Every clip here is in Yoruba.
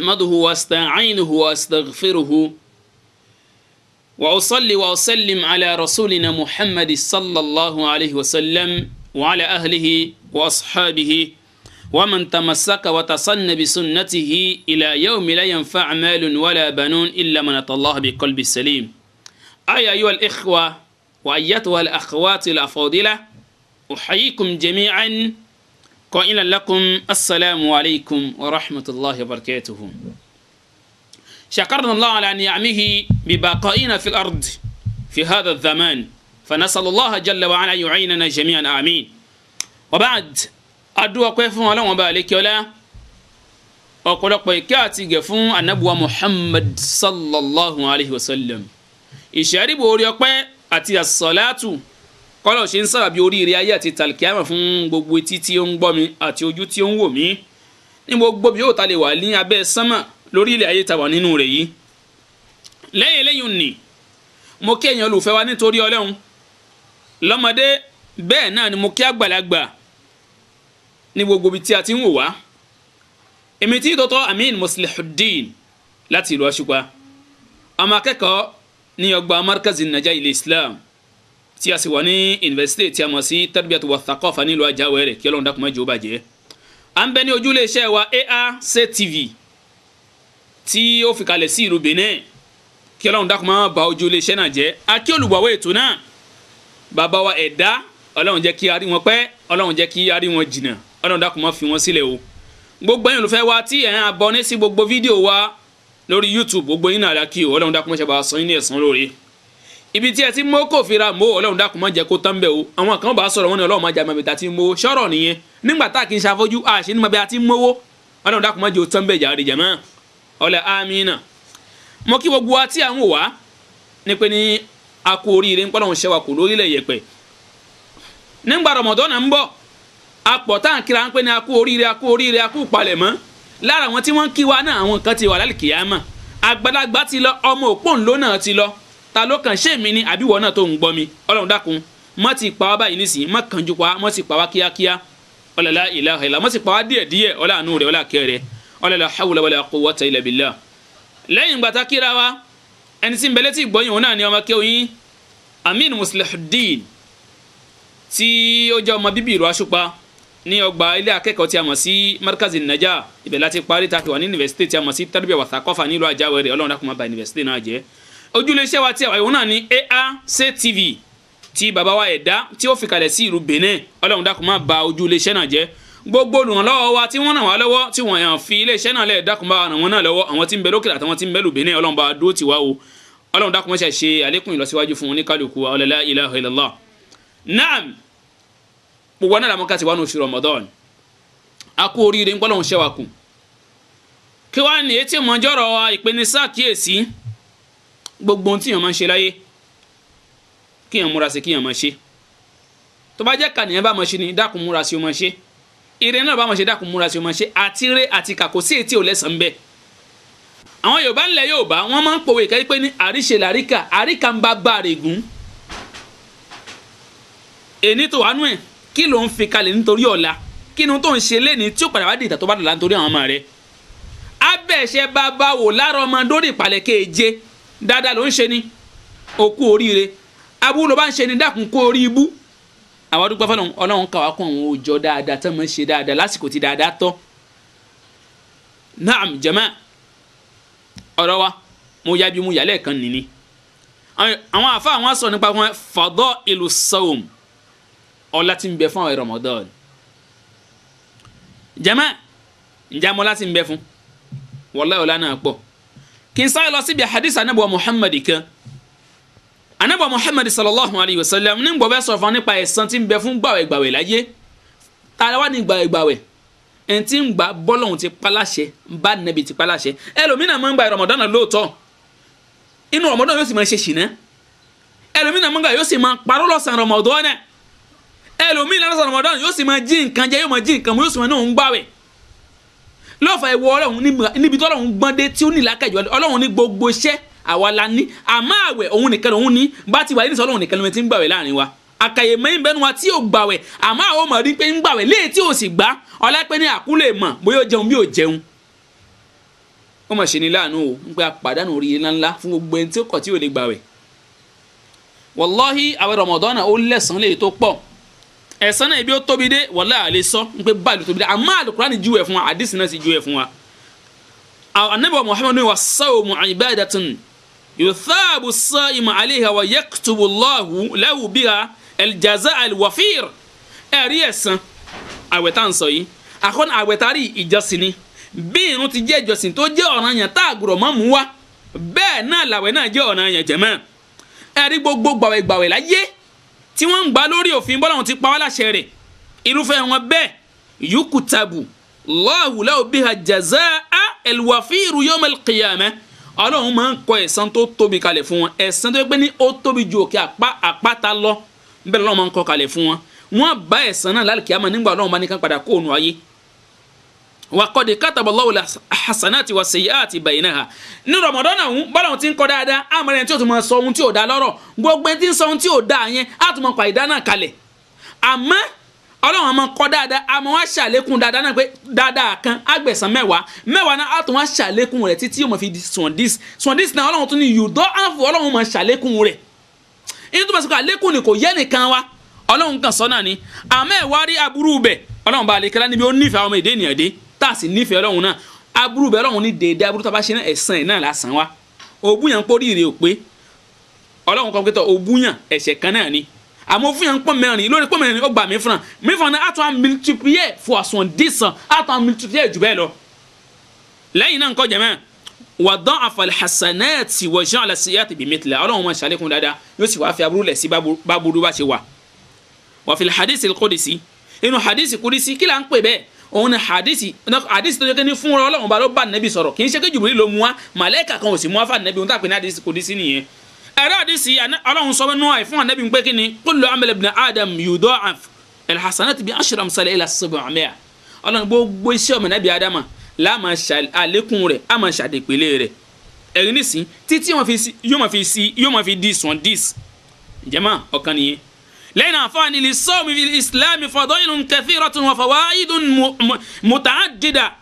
أحمده وأستعينه وأستغفره وأصلي وأسلم على رسولنا محمد صلى الله عليه وسلم وعلى أهله وأصحابه ومن تمسك وتصن بسنته إلى يوم لا ينفع مال ولا بنون إلا من أتى الله بقلب سليم. أي أيها الإخوة وأيتها الأخوات الأفاضلة أحييكم جميعا قائلا لكم السلام عليكم ورحمة الله وبركاته شكرنا الله على نعمه ببقائنا في الأرض في هذا الزمان فنسأل الله جل وعلا يعيننا جميعا آمين وبعد adúwà pẹ́ fún ọlọ́wọ́n bá àlékiọlá ọ̀pọ̀lọpọ̀ ìkẹ́ àti ìgẹ̀ fún anabuwa muhammad sallallahu alayhi wa sallam ìṣẹ́ríbò orí ọpẹ́ àti àsọ̀látù kọ́lọ̀ ṣe ń sábàbí oríire ayé àti tàlkíámà fún gbogbo etí tí ó ń gbọ́ mi àti ojú tí ó ń wò mí. Ní gbogbo bí yóò ta lè wà ní abẹ́ sánmà lórí ilẹ̀ ayé ta wà nínú rẹ̀ yìí. Lẹ́yìn lẹ́yìn nì mo kí èèyàn olùfẹ́ wa nítorí ọlọ́run. Lọ́mọdé bẹ́ẹ̀ náà ni mo kí àgbàlagbà ní gbogbo ibi tí a ti ń wò wá. Èmi tí tọ́tọ́ amin muslihuddin láti ìlú Ọ̀ṣùpá ọmọ akẹ́kọ̀ọ́ ní ọgbà markazi naija ilé islam tí a sì wà ní university tí a mọ̀ sí tarbiyatu wa thaqafa nílùú Ajáwẹ̀rẹ̀ kí ọlọ́run dákun má jẹ́ ó bàjẹ́. À ń bẹ ní ojúlé iṣẹ́ wa ARC TV tí ó fi kalẹ̀ sí ìlú Benin. Kí ọlọ́run dákun má bà ojúlé iṣẹ́ náà jẹ́. Akí olùgbàwọ̀ ètò náà. Bàbá wa ẹ̀dá ọlọ́run jẹ́ kí a wọn pẹ́ ọlọ́run jẹ́ kí a wọn jìnnà. Ọlọ́run dákun má fi wọn sílẹ̀ o. Gbogbo ẹ̀yin olùfẹ́ wa tí ẹ̀ ń abọ́né sí gbogbo fídíò wa lórí youtube gbogbo yín náà lákì o. Ọlọ́run dákun má ṣe bá yín ní ẹ̀san lóore ibi tí ẹ ti mọ́ kò fira mọ́ ọlọ́run dákun má jẹ́ kó tán bẹ́ẹ̀ o. Àwọn kan bá sọ̀rọ̀ wọn ni ọlọ́run má jẹ́ àmọ́ ti mọ́ sọ̀rọ̀ nìyẹn. Nígbà tá a kì í ṣàfojú àṣẹ ní ma bẹ́ a ti mọ́wó ọlọ́run dákun má jẹ́ tán bẹ́ẹ̀ jàre jàmọ́ ọlẹ́ amínà. Mo kí gbogbo wa tí à ń wò wá ní pé ní a kú oríire ń pọ́nlọ́run ṣẹ́wà kù lórílẹ̀ yẹpẹ̀. Nígbà rọmọdọ́nà ń bọ̀ apọ̀ tá à ń kíra pè ní akú oríire akú oríire akú palẹ̀mọ́. Lára àwọn tí wọ́n kí wa náà àwọn kan ti wà lálìkìyàmà àgbàlagbà ti lọ ọmọ òpóǹló náà ti lọ ta ló kàn ṣé mi ni àbíwọ náà tó ń gbọ́ mi? Ọlọ́run dákun mọ́ ti pa wá báyìí nísìnyí mọ́ kànjú pa mọ́ ti pa wá kíákíá. Ọlọ́lá ilaha illa mọ́ ti pa wá díẹ̀ díẹ̀ ọlá àánú rẹ̀ ọlá kẹ́ rẹ̀. Ọlọ́lá hawla wala quwwata illa billah. Lẹ́yìn ìgbà tá kíra wa ẹni tí ń bẹ létí ìgbọ́yìn òun náà ni ọmọ kéwìn Amin Muslihuddin tí ó jẹ́ ọmọ bíbí ìlú Ọ̀ṣùpá ní ọgbà ilé akẹ́kọ̀ọ́ tí a mọ̀ sí markazi naja ibẹ̀ láti parí ta fi wà ní yunifásitì tí a mọ̀ sí tarbiya wa thaqafa nílùú Ajáwẹ̀rẹ̀ ọlọ́run dákun má yunifásitì náà jẹ́ ojúlé iṣẹ́ wa tí ìwọ̀n náà ní ARC TV tí bàbá wa ẹ̀dá tí ó fi kalẹ̀ sí ìlú Benin. Ọlọ́run dákun má bà ojúlé iṣẹ́ náà jẹ́. Gbogbo olùrànlọ́wọ́ wa tí wọ́n ràn wá lọ́wọ́ tí wọ́n yàn fi ilé iṣẹ́ náà lẹ̀ dákun bá ràn wọ́n náà lọ́wọ́. Àwọn tí ń bẹ lókè àtàwọn tí ń bẹ lù Benin ọlọ́run bá dúró tì wá o. Ọlọ́run dákun mọ́ṣẹ́ ṣe àlékún ìlọsíwájú fún oníkálukú ọlọ́lá ilaha illallah. Naam. Gbogbo náà làwọn kàti wà ní gbogbo ohun tí èèyàn máa ń ṣe láyé kí èèyàn múra sí kí èèyàn máa ṣe. Tó bá jẹ́ kànìyàn bá máa ṣe ni dákun múra sí o máa ṣe. Ire náà bá máa ṣe dákun múra sí o máa ṣe. Àti ré àti kàkó sí ètí ò lẹ́sàn-án bẹ́ẹ̀. Àwọn Yorùbá ńlẹ̀ Yorùbá wọ́n máa ń pòwe ìkẹ́ pé ní àríṣe làríkà àríkà ń bá bá rè gùn èní tó wánú ẹ̀ kí ló ń fi kalẹ̀ nítorí ọ̀la? Kí ni tó ń ṣe léni tí ó padà wá di ìta tó bá dọ̀la nítorí àwọn ọmọ rẹ̀? Abẹ́ẹ̀ṣẹ́ bàbá wò lára ọmọ lórí ìpàlẹ̀ kéje dáadáa ló ń ṣe ni. Òkú oríire. Abú ló bá ń ṣe ni. Dákun kó orí ibú. Àwọn dúpẹ́ fọlọ́run ọlọ́run. Kà wá kún àwọn òòjọ́ dáadáa tó máa ń ṣe dáadáa lásìkò tí dáadáa tọ́. Naam jama ọ̀rọ̀ wa mo yá bí mo yà lẹ́ẹ̀kan nìní àwọn àfa àwọn sọ nípa wọn fọdọ́ ìlú sọ́ọ̀mù ọlá tí ń bẹ fún àwọn Ramadan. Jama ǹjẹ́ amọ́ láti ń bẹ fún? Wallahi ọlá náà pọ̀ kí n sáré lọ síbi hadith anabuwa Muhammad kan. Anabuwa Muhammad sallallahu alayhi wa sallam ní gbọ́ bẹ́ sọ fún nípa ẹ̀san tí ń bẹ fún gbàwẹ̀ gbàwẹ̀ láyé. Tààrà wà ní gbàwẹ̀ gbàwẹ̀? Ẹni tí ń gbà bọ́lọ̀hún ti paláṣẹ bá nàbì ti paláṣẹ. Ẹlòmínà máa ń gba Ramadan lóòótọ́. Inú Ramadan yóò sì máa ṣe ṣìnà ẹlòmínà máa ń gbà yóò sì máa parọ́ lọ́sàn Ramadan náà. Ẹlòmíì lọ́sàn Ramadan yóò sì máa jí nǹkan jẹ yóò máa jí nǹkan mu yóò sì máa náà ń gbàwẹ̀ lọ́ọ̀fà ìwọ ọlọ́run níbi tí ọlọ́run gbọ́n dé tí ó ní ìlàkàjọ ọlọ́run ní gbogbo iṣẹ́ àwa la ní. Àmọ́ àwẹ̀ òun nìkan òun ní. Bá ti wà ní ìsọ̀lọ́run nìkan ló ti ń gbàwẹ̀ láàárín wa. Àkàyè mẹ́yìn bẹ́nu wa tí ò gbàwẹ̀. Àmọ́ àwọn ọmọ rí pé ń gbàwẹ̀ léè tí ò sì gbá. Ọlápẹ́ ní àkúlẹ̀ mọ̀ bóyá ó jẹun bí ò jẹun. Ó mà ṣe ní láàánú o. Ń pẹ́ àpàdánù orí ńláńlá fún gbogbo ẹni tí ó kọ̀ tí ò lè gbàwẹ̀. Wàláhì àwẹ̀ Ramadan ó lẹ́sàn lè tó pọ̀ ẹ̀san náà ibi ó tóbi dé wàláhì àlè sọ ń pẹ́ báyìí tóbi dé. Àmọ́ àlùkùránì júwèé fún wa àdìsí náà sì júwèé fún wa. Anabi wa muhammad wa sawmu ibadatun yuthabu as-sa'imu 'alayha wa yaktubu Allahu lahu biha al-jaza' al-wafir ẹ̀rí ẹ̀san àwẹ̀ tá à ń sọ yìí àkọ́nà àwẹ̀ tá a rí ìjọsìn ni. Bí irun ti jẹ́ ìjọsìn tó jẹ́ ọ̀ranyàn tá gbọ́dọ̀ máa mú wá bẹ́ẹ̀ náà làwẹ̀ náà jẹ́ ọ̀ranyàn jẹ̀mọ́. Ẹ̀rí gbogbo gbàwẹ̀ láyé tí wọ́n ń gbà lórí òfin bọ́lá wọn ti pa wá láṣẹ rẹ̀. Irúfẹ́ wọn bẹ́ẹ̀ yukutabu Allahu lahu biha jazaa al-wafiru yawm al-qiyamah. Ọlọ́run máa ń kọ ẹ̀san tó tóbi kalẹ̀ fún wọn. Ẹ̀san tó yẹ pé ní ó tóbi ju òkè àpáta lọ. Bẹ́ẹ̀ lọ́wọ́ máa ń kọ kalẹ̀ fún wọn. Wọ́n bá ẹ̀san náà lálùkìyàmọ̀ nígbà ọlọ́run bá ní ká padà kó ònú ayé wa qad kataba Allahu al-hasanati wa sayyiati bainaha ní Ramadan ọ̀hún bọ́lá ohun tí ń kọ́ dáadáa? Àmọ́ ẹni tí ó tún máa sọ ò dáa lọ́rọ̀. Gbogbo ẹni tí ń ò dáa yẹn á tún máa pa ìdá náà kalẹ̀. Àmọ́ ọlọ́run àmọ́ kọ́ dáadáa àmọ́ wá ṣàlékún dáadáa náà kan àgbẹ̀sán mẹ́wàá. Mẹ́wàá náà á tún wá ṣàlékún rẹ̀ títí yóò máa fi di sọ̀ndís sọ̀ndís náà ọlọ́run tún ní yùdọ́ àfọ̀ ọlọ́run máa ṣàlékún rẹ̀. Inú tó bá sọ pé àlékún ni kò yẹ nìkan wa ọlọ́run kan sọ náà ni. Àmọ́ ẹ̀ wá rí aburú bẹ̀ ọlọ́run bá alẹ́ kẹ́lá níbi ó nífẹ̀ẹ́ àwọn èdè ènìyàn tá a sì nífẹ̀ẹ́ ọlọ́run náà aburú bẹ̀ ọlọ́run ní déédéé aburú tó bá ṣe náà ẹ̀san ẹ̀ náà lásán wa òbúyàn pórí rè ó pé. Ọlọ́run kan pẹ́tọ̀ òbúyàn ẹ̀ṣẹ̀ kan náà ni. Àmọ́ fún yàn ń pọ́n mẹ́rin lórí pọ́n mẹ́rin ó gbà mí fúnra. Mí fúnra náà àtún multiplier fún àsùn dísàn àtún multiplier jù bẹ́ẹ̀ lọ. lẹ́yìn náà nǹkan jẹ̀mẹ́ wà dán àfàlẹ̀ hasanẹ́ẹ̀tì wọ̀ ṣán àlẹ́ sí yàtì bí mẹ́tìlẹ̀ ọlọ́run máa ṣàlékún dáadáa yóò sì wáá fi aburú lẹ̀ sí báburú bá ṣe wà. wà fi hadith kudisi inú hadith kudisi kí là ń pè bẹ́ẹ̀ òun ni hadith hadith tó yẹ kí ni fún ọlọ́run bá ló bá nẹ́bí sọ̀rọ̀. Kì í ṣe kí Jibril ló mú wa màlẹ́kà kan ò sì mú wa fà nẹ́bí òun tàpé ní hadith kudisi nìyẹn. Ẹ̀rọ àdìsí ọlọ́run sọ nínú àì fún anabi pé kí ni kullu amali ibn adam yudha'af alhasanati bi ashri amsali ila sab'imi'a ọlọ́run gbogbo iṣẹ́ ọmọ nàbí adama láàmà àlékún rẹ̀ àmà ṣàdépélé rẹ̀. Ẹ̀rí nísìn títí sí yóò máa fi di sùn dis. Jẹ́mà ọ̀kan nìyẹn lẹ́yìn àǹfààní li sawmi fil islam fadailun kathiratun wa fawaidun muta'addida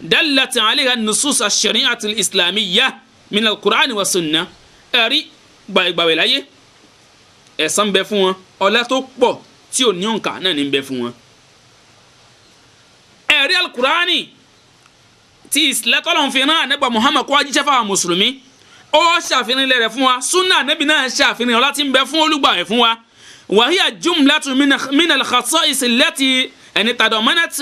dallat alayha an-nusus ash-shari'ati al-islamiyyah min al-qur'ani wa sunnah ẹ̀rí gbàgbàwẹ̀ láyé ẹ̀san bẹ fún wọn. ọlá tó pọ̀ tí ò ní òǹkà náà ní bẹ fún wọn. ẹ̀rí alukurani tí ìsìlẹ́tọ́lọ́ fi rán ànẹ́gbà Muhammad kó ajíṣẹ́ fáwọn mùsùlùmí. ó ṣàfihàn ilẹ̀ rẹ̀ fún wa. sunna ànẹ́bí náà ṣàfihàn ọlá tí ń bẹ fún olùgbàwẹ̀ fún wa wàhíyà jumlatu min al-khassa'is allati ẹni tadammanat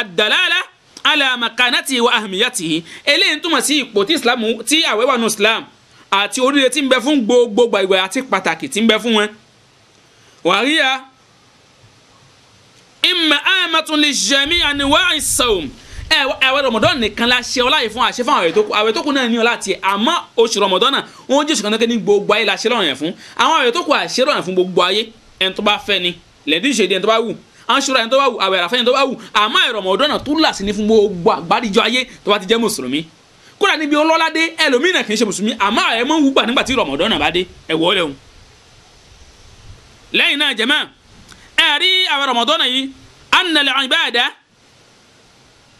ad-dalala ala makanati wa ahmiyatihi eléyìí túmọ̀ sí ipò tí àwẹ̀ wà nù Islam. Àti oríire tí ń bẹ fún gbogbo gbàgbé àti pàtàkì tí ń bẹ fún wọn. wàríyá ìmọ̀ àmàtún lè jẹ̀mí àníwá ìsọ̀m ẹ̀wẹ̀ rọmọdọ́n nìkan la ṣe ọláyè fún àṣẹ fún àwẹ̀ tó kù àwẹ̀ náà ní ọlá tiẹ̀. Àmọ́ oṣù rọmọdọ́n náà wọ́n jẹ́ oṣù kan náà ní gbogbo ayé la ṣe lọ́rùn yẹn fún. Àwọn àwẹ̀ tó kù àṣẹ lọ́rùn fún gbogbo ayé ẹni tó bá fẹ́ ni lẹ́dí ìṣèdí ẹni tó bá wù anṣura ẹni tó bá wù àwẹ̀ àràfẹ́ ẹni tó bá wù àmọ́ àìrọ̀mọdọ́n náà tó là sí ní fún gbogbo àgbáríjọ ayé tó bá ti jẹ́ mùsùlùmí kódà níbi ọlọ́ládé ẹlòmínà kì í ṣe mùsùlùmí àmọ́ ẹ̀ mọ́ ń wúgbà nígbà tí rọmọdọ́nà bá dé ẹ̀ wọ́ lẹ́hùn. lẹ́yìn náà jẹ́mọ́ ẹ̀ rí àwọn rọmọdọ́nà yìí annal ibada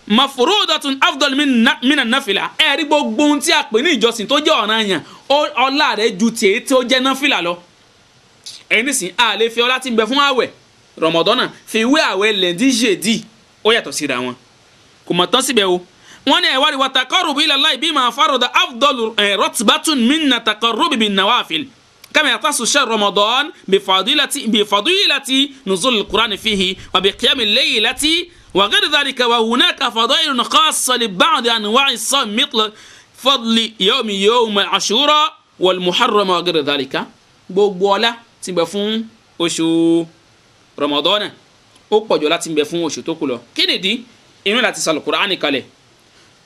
mafurudatun afdal mina nafila ẹ̀ rí gbogbo ohun tí a pè ní ìjọsìn tó jẹ́ ọ̀ranyàn ọlá rẹ̀ ju tiẹ̀ tí ó jẹ́ náfìlà lọ. Ẹ̀yin nísìn a lè fi ọlá tí ń bẹ fún àwẹ̀. Rọmọdọ́nà fi wé àwẹ̀ lẹ́ndíṣèdì ó yàtọ̀ síra wọn. Kò mọ̀ tán síbẹ̀ o. Wọ́n ní ẹ̀wárí wa taqarrubu ila Allah bima farada afdalu rotbatun minna taqarrubi bin nawafil. Kama yatasu shahr ramadan bifadilati bifadilati nuzul alquran fihi wa biqiyami laylati wa ghayri dhalika wa hunaka fadailun khassa li ba'd anwa'i as-sawm mithla fadli yawmi yawm ashura wal muharram wa ghayri dhalika. Gbogbo ọlá tí ń bẹ fún oṣù ramadan. Ó pọ̀jù láti ń bẹ fún oṣù tó kù lọ. Kí nìdí? Inú láti sọ alukur'ani kalẹ̀.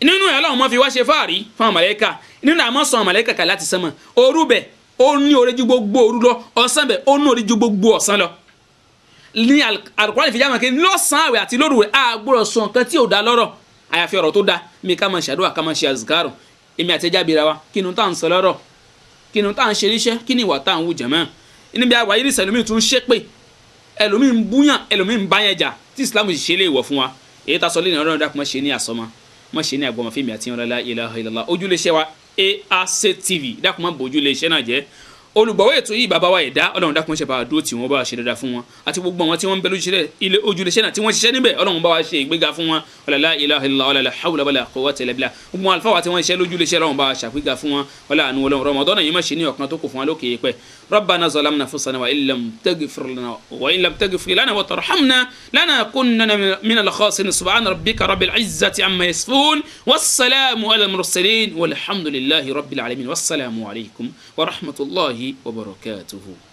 Nínú ẹ̀ lọ́wọ́ fi wá ṣe fáàrí fún àmàlẹ́kà nínú àmọ́ sọ àmàlẹ́kà kà láti sánmọ̀. Òru bẹ̀ ó ní oore ju gbogbo òru lọ. Ọ̀sán bẹ̀ ó ní oore ju gbogbo ọ̀sán lọ. ní Al-Qur'an fi jáwé kí lọ́sàn-án àwẹ̀ àti lóru rẹ̀ á gbọ́dọ̀ sọ nǹkan tí ò da lọ́rọ̀. Àyàfi ọ̀rọ̀ tó da mi ká máa ṣàdúrà ká máa ṣe àzùkárò èmi bìíra wa kí ni tá ń sọ lọ́rọ̀? Kí ni tá ń ṣe níṣẹ́? Kí ni ìwà tá ń wù jẹ̀mọ́ níbi yìí nìṣẹ́ ẹlòmíì tún ṣépè ẹlòmíì ń búyàn ẹlòmíì ń báyẹn jà. Tí Islam ṣe lè wọ̀ fún wa èyí tá a sọ lẹ́yìn ọ̀rọ̀ dàpọ̀ ṣe ní àsọmọ́ má ṣe ní àgbọ̀mọ̀ fíìmù àti ìrànlá la ilaha illallah. Ojúléṣẹ́ wa AAC TV dákun má bójú léṣẹ́ náà jẹ́. Olùgbọ̀wọ́ ètò yìí bàbá wa ẹ̀dá ọlọ́run dákun ṣe bá wa dúró tí wọ́n bá wa ṣe dáadáa fún wọn. Àti gbogbo àwọn tí wọ́n ń bẹ ojúléṣẹ́ náà tí wọ́n ṣiṣẹ́ níbẹ̀ ọlọ́run bá wa ṣe ìgbéga fún wọn. La ilaha illallah la hawla wala quwwata illa gbogbo àlùfáà tí wọ́n ṣiṣẹ́ lójúléṣẹ́ ọlọ́run bá wa ṣàgbéga fún wọn. Àánú ọlọ́run. Ní wa pẹ́ ربنا ظلمنا أنفسنا وإن لم تغفر لنا وإن لم تغفر لنا وترحمنا لنكونن من الخاسرين. سبحان ربك رب العزة عما يصفون. والسلام على المرسلين. والحمد لله رب العالمين. والسلام عليكم ورحمة الله وبركاته.